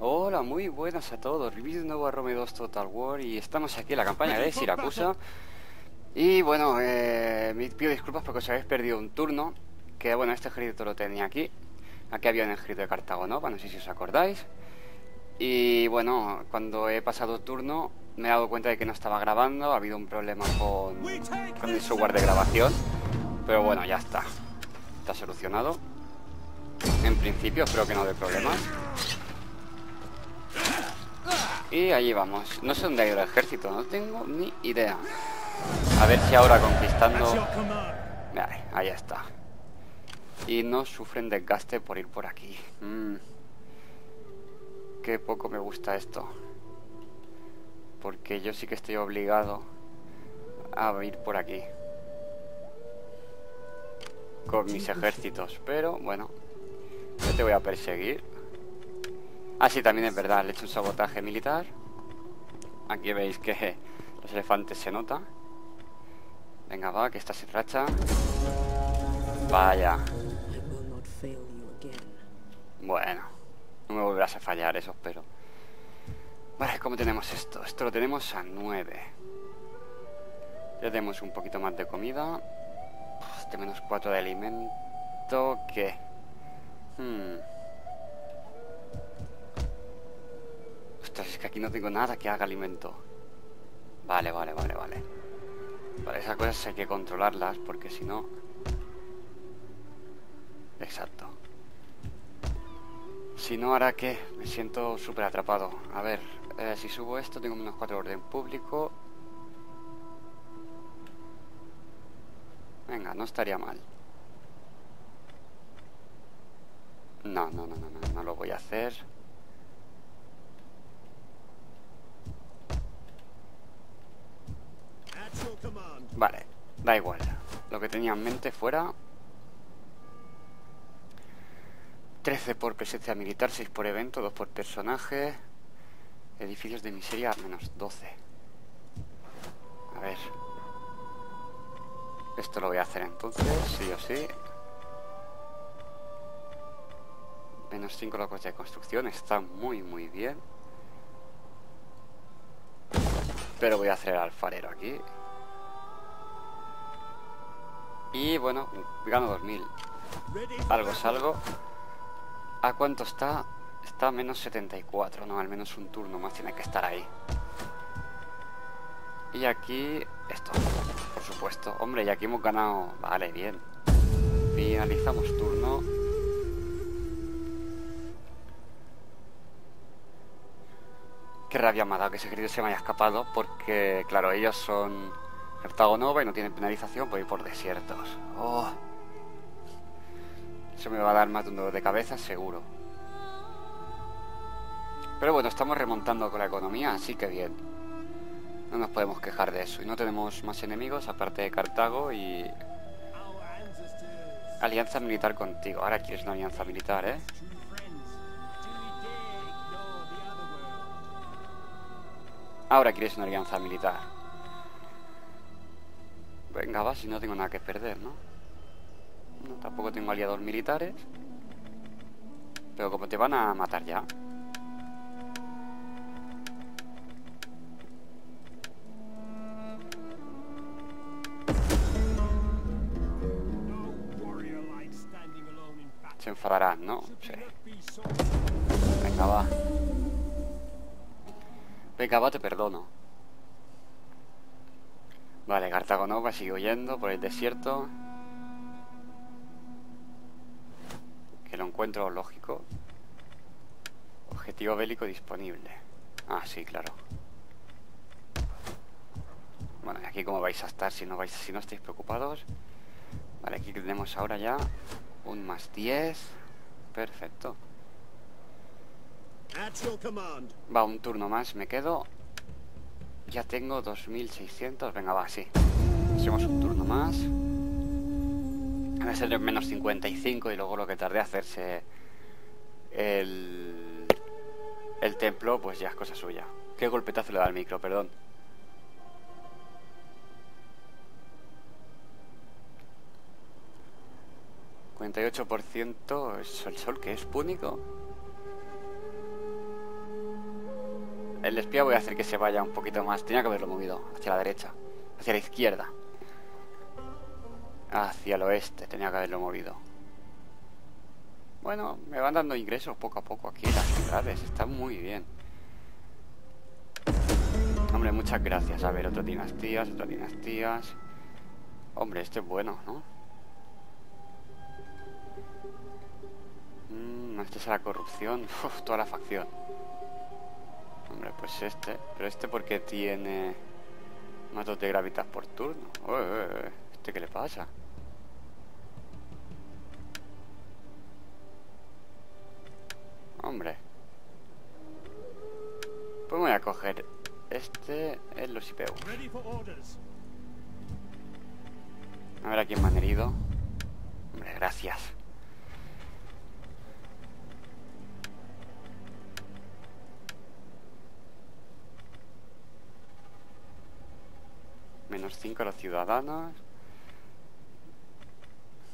Hola, muy buenas a todos. Review de nuevo a Rome 2 Total War y estamos aquí en la campaña de Siracusa. Y bueno, eh, me pido disculpas porque os habéis perdido un turno. Que bueno, este ejército lo tenía aquí. Aquí había un ejército de Cartago Nova, no sé si os acordáis. Y bueno, cuando he pasado turno me he dado cuenta de que no estaba grabando. Ha habido un problema con, con el software de grabación. Pero bueno, ya está. Está solucionado. En principio espero que no dé problemas. Y allí vamos. No sé dónde ha ido el ejército, no tengo ni idea. A ver si ahora conquistando... Ahí, está. Y no sufren desgaste por ir por aquí. Mm. Qué poco me gusta esto. Porque yo sí que estoy obligado a ir por aquí. Con mis ejércitos. Pero bueno, yo te voy a perseguir. Ah, sí, también es verdad, le he hecho un sabotaje militar. Aquí veis que los elefantes se nota. Venga, va, que esta se racha. Vaya. Bueno, no me volverás a fallar, eso espero. Vale, ¿cómo tenemos esto? Esto lo tenemos a 9. Ya tenemos un poquito más de comida. Este menos 4 de alimento. ¿Qué? Hmm. Es que aquí no tengo nada que haga alimento. Vale, vale, vale, vale. Vale, esas cosas hay que controlarlas porque si no... Exacto. Si no, hará que me siento súper atrapado. A ver, eh, si subo esto, tengo menos 4 orden público. Venga, no estaría mal. No, no, no, no, no, no lo voy a hacer. Vale, da igual. Lo que tenía en mente fuera... 13 por presencia militar, 6 por evento, 2 por personaje. Edificios de miseria, menos 12. A ver. Esto lo voy a hacer entonces, sí o sí. Menos 5 locos de construcción, está muy muy bien. Pero voy a hacer el alfarero aquí. Y bueno, gano 2000. Algo es algo. ¿A cuánto está? Está a menos 74, no, al menos un turno más tiene que estar ahí. Y aquí, esto, por supuesto. Hombre, y aquí hemos ganado... Vale, bien. Finalizamos turno. Qué rabia me ha dado que ese querido se me haya escapado, porque, claro, ellos son Cartago Nova y no tienen penalización por ir por desiertos. Oh. Eso me va a dar más de un dolor de cabeza, seguro. Pero bueno, estamos remontando con la economía, así que bien. No nos podemos quejar de eso. Y no tenemos más enemigos, aparte de Cartago y... Alianza militar contigo. Ahora quieres una alianza militar, ¿eh? Ahora quieres una alianza militar. Venga, va, si no tengo nada que perder, ¿no? Tampoco tengo aliados militares. Pero como te van a matar ya. Se enfadarán, ¿no? Venga, va. Venga, va, te perdono. Vale, Cartago Nova sigue huyendo por el desierto. Que lo encuentro lógico. Objetivo bélico disponible. Ah, sí, claro. Bueno, aquí cómo vais a estar si no vais, si no estáis preocupados. Vale, aquí tenemos ahora ya un más 10. Perfecto. Va, un turno más, me quedo ya tengo 2600. Venga, va, sí. Hacemos un turno más. Va a ser menos 55 y luego lo que tardé a hacerse el, el templo, pues ya es cosa suya. Qué golpetazo le da al micro, perdón. ¿48% es el sol que es púnico? El espía voy a hacer que se vaya un poquito más. Tenía que haberlo movido hacia la derecha, hacia la izquierda. Hacia el oeste, tenía que haberlo movido. Bueno, me van dando ingresos poco a poco aquí las ciudades, está muy bien. Hombre, muchas gracias. A ver, otras dinastías, otras dinastías. Hombre, este es bueno, ¿no? Mmm, este es la corrupción. Uf, toda la facción. Hombre, pues este. Pero este porque tiene más dos de gravitas por turno. ¿Este qué le pasa? Hombre. Pues voy a coger este es los IPU. A ver a quién me han herido. Hombre, gracias. Menos 5 a los ciudadanos.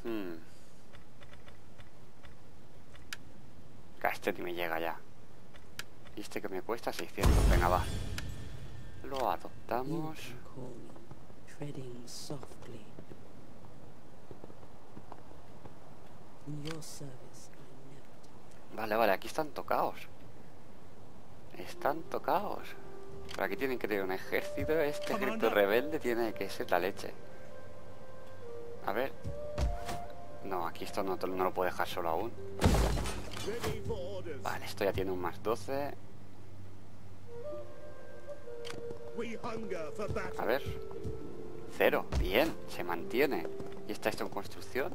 Hmm. Este ni me llega ya. Y este que me cuesta 600. Venga, va. Lo adoptamos. Vale, vale, aquí están tocados. Están tocados. Pero aquí tienen que tener un ejército. Este ejército rebelde tiene que ser la leche. A ver. No, aquí esto no, no lo puedo dejar solo aún. Vale, esto ya tiene un más 12. A ver. Cero. Bien, se mantiene. ¿Y está esto en construcción?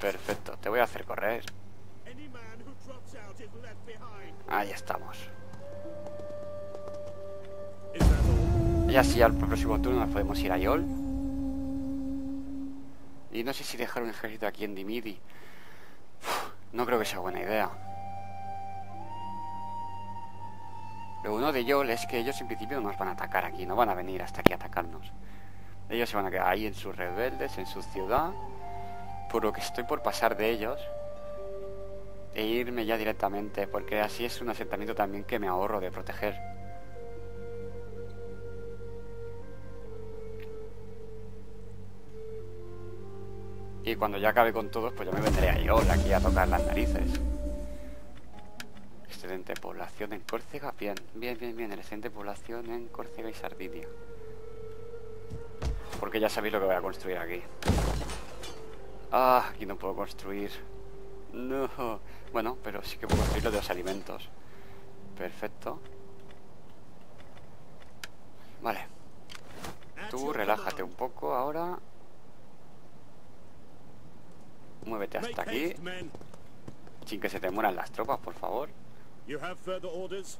Perfecto, te voy a hacer correr. Ahí estamos. Y así al próximo turno nos podemos ir a Yol. Y no sé si dejar un ejército aquí en Dimidi. no creo que sea buena idea. Lo bueno de Yol es que ellos en principio no nos van a atacar aquí, no van a venir hasta aquí a atacarnos. Ellos se van a quedar ahí en sus rebeldes, en su ciudad, por lo que estoy por pasar de ellos e irme ya directamente, porque así es un asentamiento también que me ahorro de proteger. Y cuando ya acabe con todos, pues yo me vendré a Yol aquí a tocar las narices excelente población en Córcega. Bien, bien, bien, bien. Excelente población en Córcega y Sardinia. Porque ya sabéis lo que voy a construir aquí. Ah, aquí no puedo construir. No. Bueno, pero sí que puedo construir lo de los alimentos. Perfecto. Vale. Tú relájate un poco ahora. Muévete hasta aquí. Sin que se te mueran las tropas, por favor. You have further orders?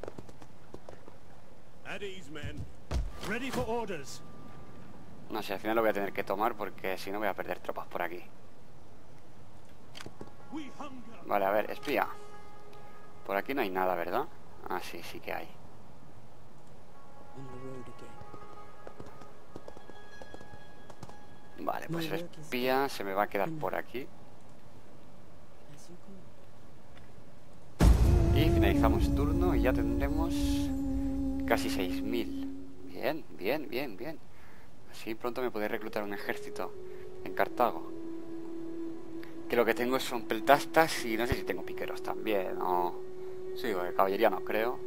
At ease, men. Ready for orders. No sé, al final lo voy a tener que tomar porque si no voy a perder tropas por aquí. Vale, a ver, espía. Por aquí no hay nada, ¿verdad? Ah, sí, sí que hay. Vale, pues el espía se me va a quedar por aquí. Finalizamos turno y ya tendremos casi 6.000. Bien, bien, bien, bien. Así pronto me podré reclutar un ejército en Cartago. Que lo que tengo son peltastas y no sé si tengo piqueros también. O... Sí, caballería no creo.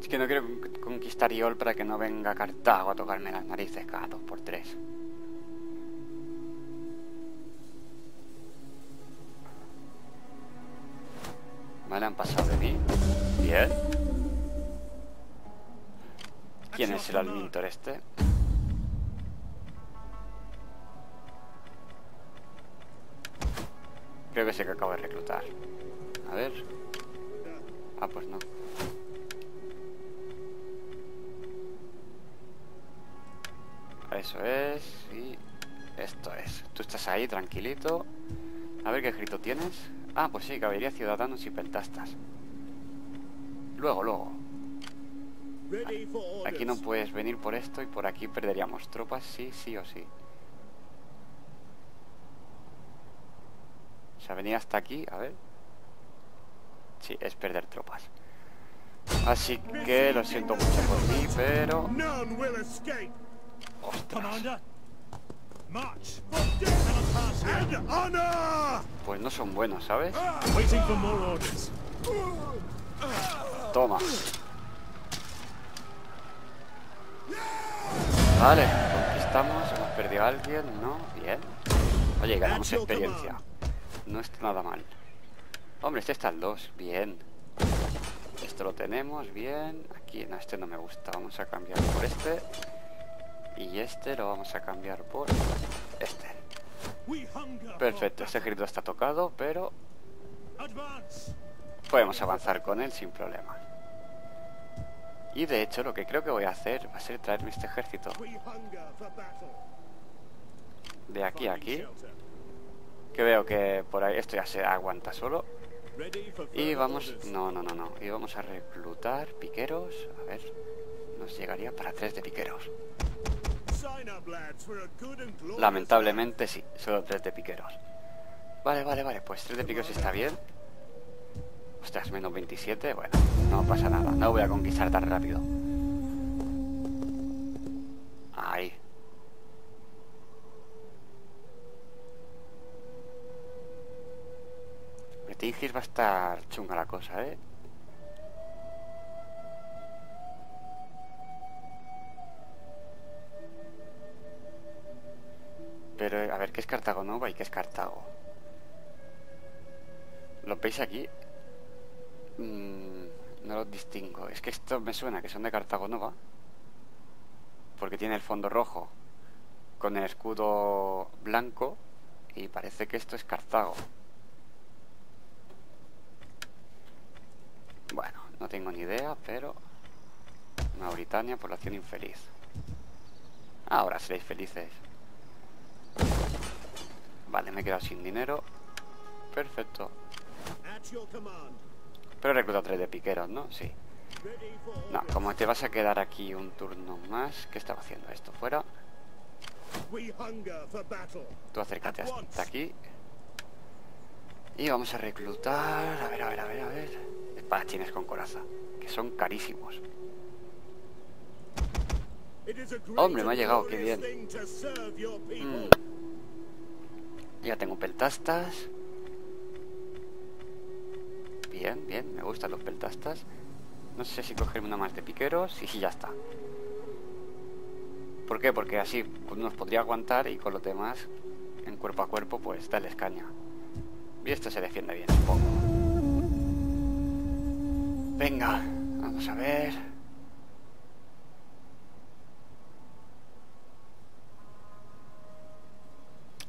Es que no quiero conquistar Iol para que no venga Cartago a tocarme las narices cada dos por tres. Vale, han pasado de mí. Bien. ¿Quién es el Almintor este? Creo que sé que acabo de reclutar. A ver. Ah, pues no. Eso es. Y esto es. Tú estás ahí, tranquilito. A ver qué escrito tienes. Ah, pues sí, caballería ciudadanos y peltastas. Luego, luego. Aquí no puedes venir por esto y por aquí perderíamos tropas, sí, sí o sí. sea, venir hasta aquí, a ver. Sí, es perder tropas. Así que lo siento mucho por mí, pero... ¡Ostras! Pues no son buenos, ¿sabes? Toma. Vale, conquistamos, hemos perdido a alguien, ¿no? Bien. Oye, ganamos experiencia. No está nada mal. Hombre, este está el 2, bien. Esto lo tenemos, bien. Aquí, no, este no me gusta. Vamos a cambiar por este. Y este lo vamos a cambiar por este. Perfecto, este ejército está tocado, pero podemos avanzar con él sin problema. Y de hecho lo que creo que voy a hacer va a ser traerme este ejército de aquí a aquí. Que veo que por ahí esto ya se aguanta solo. Y vamos... No, no, no, no. Y vamos a reclutar piqueros. A ver. Nos llegaría para tres de piqueros. Lamentablemente sí, solo tres de piqueros. Vale, vale, vale, pues tres de piqueros está bien. Ostras, menos 27, bueno, no pasa nada, no voy a conquistar tan rápido. Ahí. Metingis va a estar chunga la cosa, ¿eh? Pero, a ver, ¿qué es Cartago Nova y qué es Cartago? ¿Lo veis aquí? Mm, no lo distingo. Es que esto me suena que son de Cartago Nova. Porque tiene el fondo rojo con el escudo blanco. Y parece que esto es Cartago. Bueno, no tengo ni idea, pero... Mauritania, población infeliz. Ahora seréis felices. Vale, me he quedado sin dinero. Perfecto. Pero recluta tres de piqueros, ¿no? Sí. No, como te vas a quedar aquí un turno más... ¿Qué estaba haciendo esto? Fuera. Tú acércate hasta aquí. Y vamos a reclutar... A ver, a ver, a ver, a ver... Espadachines con coraza. Que son carísimos. Hombre, me ha llegado, qué bien. Mm. Ya tengo peltastas. Bien, bien, me gustan los peltastas. No sé si cogerme una más de piqueros y ya está. ¿Por qué? Porque así nos podría aguantar y con los demás, en cuerpo a cuerpo, pues dale caña. Y esto se defiende bien, supongo. Venga, vamos a ver.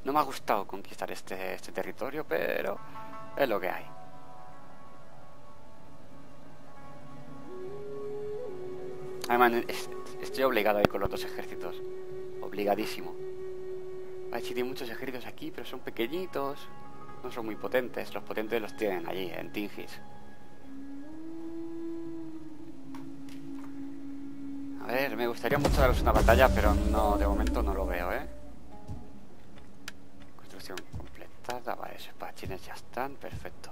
No me ha gustado conquistar este, este territorio, pero es lo que hay. Además, estoy obligado a ir con los dos ejércitos. Obligadísimo. Hay sí, tiene muchos ejércitos aquí, pero son pequeñitos. No son muy potentes. Los potentes los tienen allí, en Tingis. A ver, me gustaría mucho daros una batalla, pero no, de momento no lo veo, ¿eh? Construcción completada. Vale, esos espadachines ya están. Perfecto.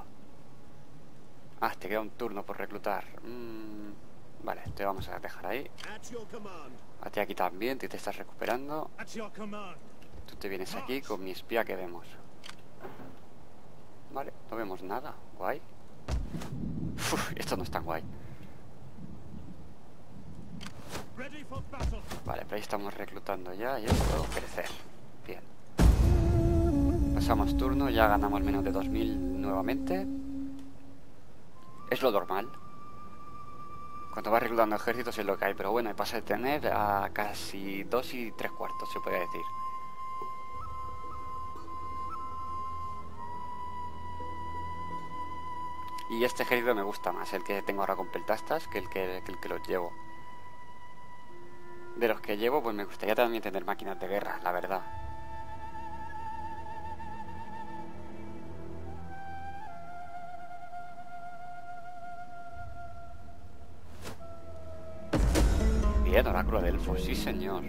Ah, te queda un turno por reclutar. Mmm... Vale, te vamos a dejar ahí. A ti aquí también, te, te estás recuperando. Tú te vienes aquí con mi espía que vemos. Vale, no vemos nada. Guay. esto no es tan guay. Vale, pero ahí estamos reclutando ya y esto crecer. Pasamos turno, ya ganamos menos de 2000 nuevamente. Es lo normal. Cuando vas reclutando ejércitos es lo que hay, pero bueno, pasa de tener a casi dos y tres cuartos, se podría decir. Y este ejército me gusta más, el que tengo ahora con peltastas, que el que, que el que los llevo. De los que llevo, pues me gustaría también tener máquinas de guerra, la verdad. Bien, oráculo de elfos, sí señor.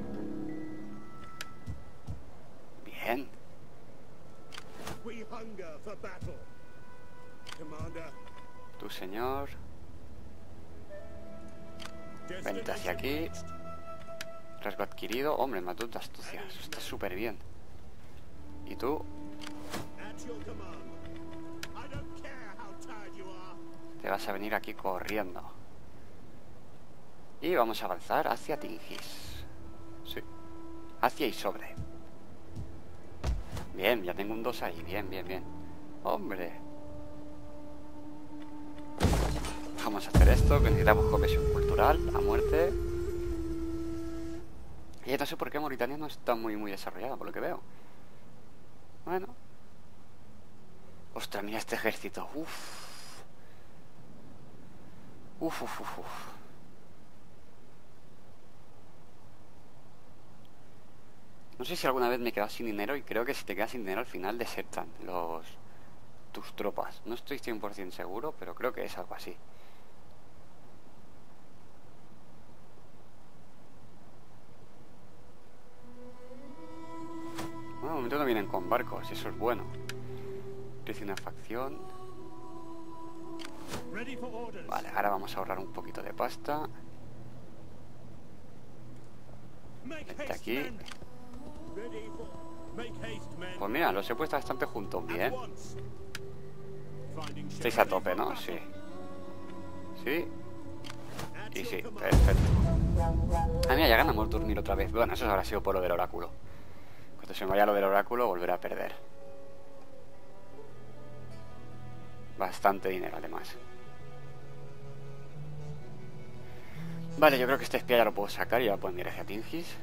Bien. hunger for battle. Commander, Tu señor. Vente hacia aquí. Rasgo adquirido. Hombre, dos de astucia. Eso está súper bien. ¿Y tú? Te vas a venir aquí corriendo. Y vamos a avanzar hacia Tingis. Sí. Hacia y sobre. Bien, ya tengo un 2 ahí. Bien, bien, bien. Hombre. Vamos a hacer esto, que necesitamos cohesión cultural, a muerte. Y no sé por qué Mauritania no está muy, muy desarrollada, por lo que veo. Bueno. Ostras, mira este ejército. Uf. Uf, uf, uf, uf. No sé si alguna vez me he quedado sin dinero y creo que si te quedas sin dinero al final desertan los tus tropas. No estoy 100% seguro, pero creo que es algo así. Bueno, de momento no vienen con barcos, eso es bueno. Crece una facción. Vale, ahora vamos a ahorrar un poquito de pasta. Vente haste, aquí. Pues mira, los he puesto bastante juntos, bien. Estáis a tope, ¿no? Sí. Sí, y sí, perfecto. Ah, mira, ya ganamos dormir otra vez. Bueno, eso habrá sido por lo del oráculo. Cuando se me vaya lo del oráculo, volveré a perder. Bastante dinero, además. Vale, yo creo que este espía ya lo puedo sacar y ya lo pueden ir hacia Tingis.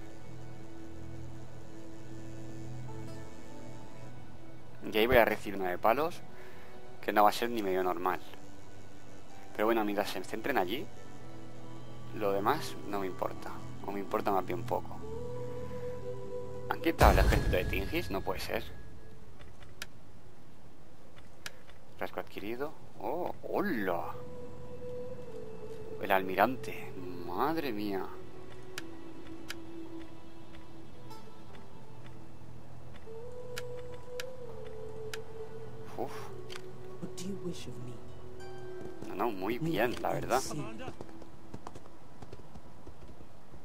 Y ahí voy a recibir nueve palos, que no va a ser ni medio normal. Pero bueno, mientras se centren allí, lo demás no me importa. O me importa más bien poco. ¿Han quitado el ejército de Tingis? No puede ser. Rasgo adquirido. ¡Oh! ¡Hola! El almirante. Madre mía. No, no, muy bien, la verdad.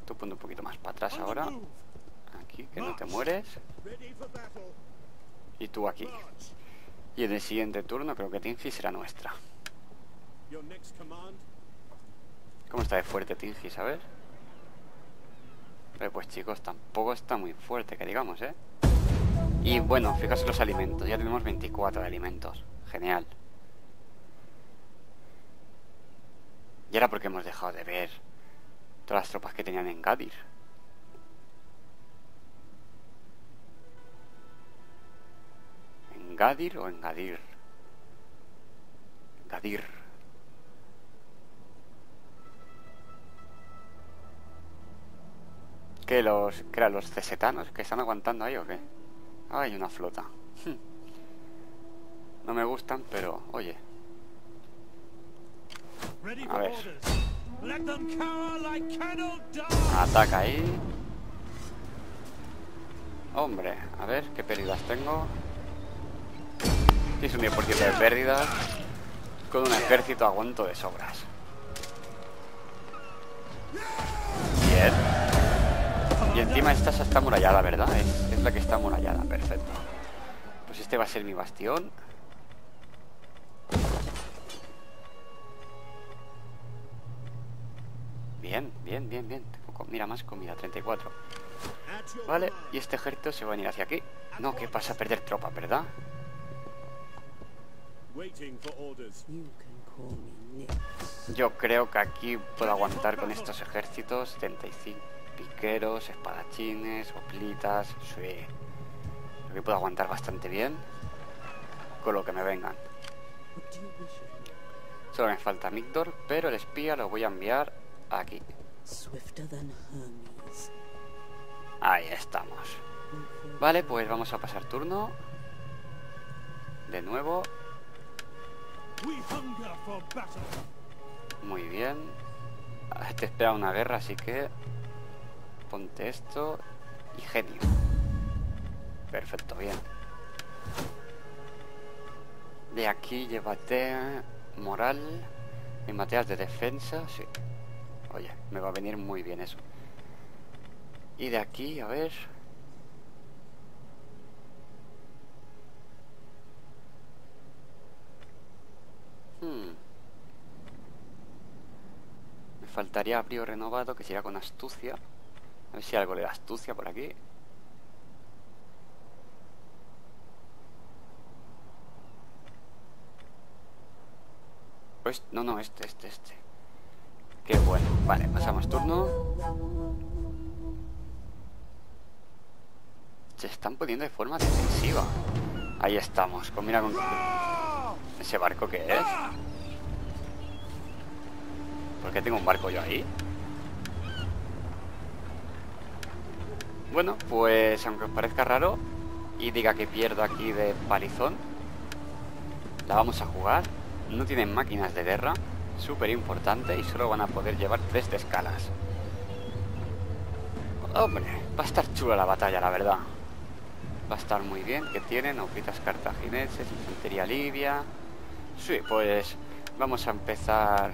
Tú ponte un poquito más para atrás ahora. Aquí, que no te mueres. Y tú aquí. Y en el siguiente turno creo que Tingis será nuestra. ¿Cómo está de fuerte Tingis, a ver? Pero pues chicos, tampoco está muy fuerte, que digamos, ¿eh? Y bueno, fijaos en los alimentos. Ya tenemos 24 de alimentos. Genial. Y ahora porque hemos dejado de ver todas las tropas que tenían en Gadir. ¿En Gadir o en Gadir? Gadir. ¿Qué los, qué eran los cesetanos que están aguantando ahí o qué? Ah, hay una flota. No me gustan, pero oye, A ver. ataca ahí. Hombre, a ver qué pérdidas tengo. Tienes un 10% de pérdidas. Con un ejército aguanto de sobras. Bien. Y encima esta está amurallada, ¿verdad? Es, es la que está amurallada, perfecto. Pues este va a ser mi bastión. Bien, bien, bien, bien. Tengo mira, más comida, 34. At your Vale, y este ejército se va a venir hacia aquí. No, que pasa a perder tropa, ¿verdad? Yo creo que aquí puedo aguantar con estos ejércitos 75 piqueros, espadachines, hoplitas, sí. Que puedo aguantar bastante bien con lo que me vengan. Solo me falta Migdor, pero el espía lo voy a enviar aquí. Ahí estamos. Vale, pues vamos a pasar turno. De nuevo. Muy bien. Te espera una guerra, así que... Ponte esto y genio. Perfecto, bien. De aquí llévate moral y materias de defensa, sí. Me va a venir muy bien eso. Y de aquí, a ver... Hmm. Me faltaría abrío renovado, que sería con astucia. A ver si algo le da astucia por aquí. Pues, no, no, este, este, este. Qué bueno. Vale, pasamos turno. Se están poniendo de forma defensiva. Ahí estamos. Combina con... ¿Ese barco qué es? ¿Por qué tengo un barco yo ahí? Bueno, pues aunque os parezca raro y diga que pierdo aquí de palizón, la vamos a jugar. No tienen máquinas de guerra, súper importante, y solo van a poder llevar tres de escalas. Hombre, va a estar chula la batalla, la verdad. Va a estar muy bien, que tienen hojitas cartagineses, infantería libia. Sí, pues vamos a empezar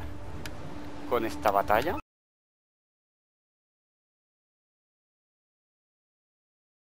con esta batalla.